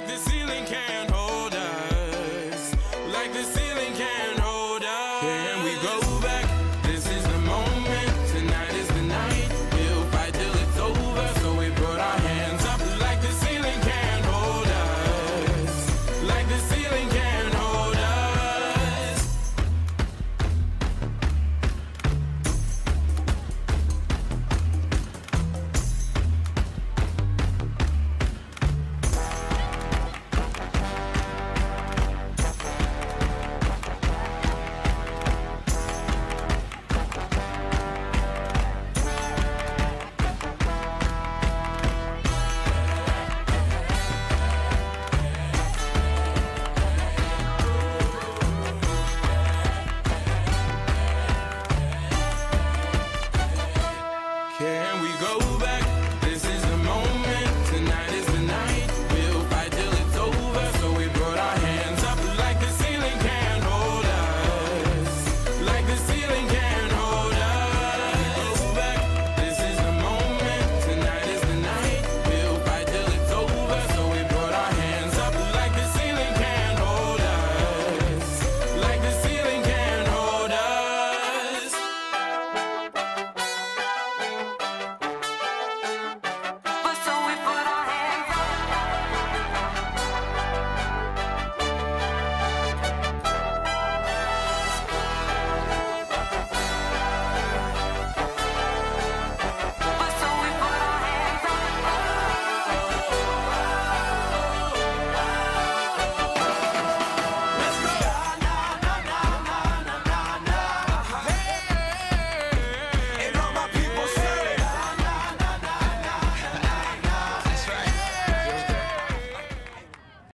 like is. go back.